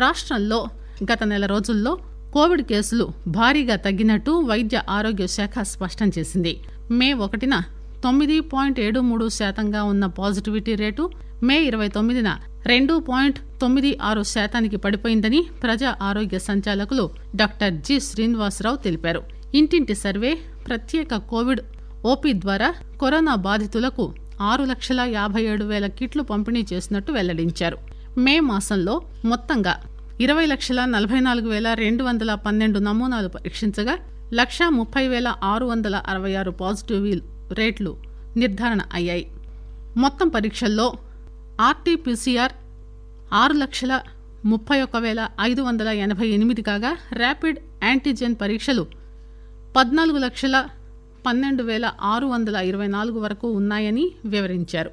రాష్ట్రంలో గత నెల రోజుల్లో కోవిడ్ కేసులు భారీగా తగ్గినట్టు వైద్య ఆరోగ్య శాఖ స్పష్టం చేసింది. మే ఒకటిన తొమ్మిది పాయింట్ ఏడు మూడు శాతంగా ఉన్న పాజిటివిటీ రేటు మే ఇరవై తొమ్మిదిన రెండు పాయింట్ తొమ్మిది ఆరు శాతానికి పడిపోయిందని ప్రజా ఆరోగ్య సంచాలకులు డాక్టర్ జి. శ్రీనివాసరావు తెలిపారు. ఇంటింటి సర్వే ప్రత్యేక కోవిడ్ ఓపీ ద్వారా కరోనా బాధితులకు ఆరు లక్షల యాభై ఏడు వేల కిట్లు పంపిణీ చేసినట్టు వెల్లడించారు. మే మాసంలో మొత్తంగా ఇరవై లక్షల నలభై నాలుగు వేల రెండు వందల పన్నెండు నమూనాలు పరీక్షించగా లక్షా ముప్పై వేల ఆరు వందల అరవై ఆరు పాజిటివ్ రేట్లు నిర్ధారణ అయ్యాయి. మొత్తం పరీక్షల్లో ఆర్టీపీసీఆర్ ఆరు లక్షల ముప్పై ఒక్క వేల ఐదు వందల ఎనభై ఎనిమిది కాగా ర్యాపిడ్ యాంటీజెన్ పరీక్షలు పద్నాలుగు లక్షల పన్నెండు వేల ఆరు వందల ఇరవై నాలుగు వరకు ఉన్నాయని వివరించారు.